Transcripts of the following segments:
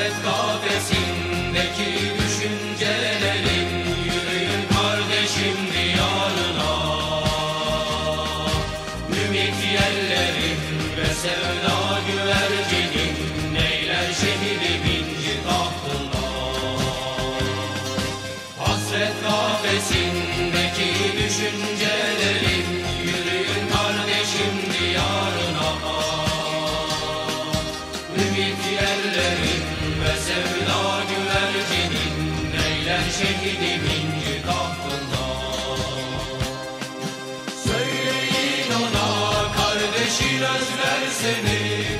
Hasret kafesindeki düşüncelerin Yürüyün kardeşim diyarına. Ümit yellerin ve sevda güvercinin şehidi binci tahtına. Hasret kafesindeki düşüncelerin Yürüyün kardeşim diyarına. Ümit yerlerin Neyler şehidim inci tahtında Söyleyin ona kardeşin özler seni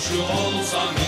komşu olsan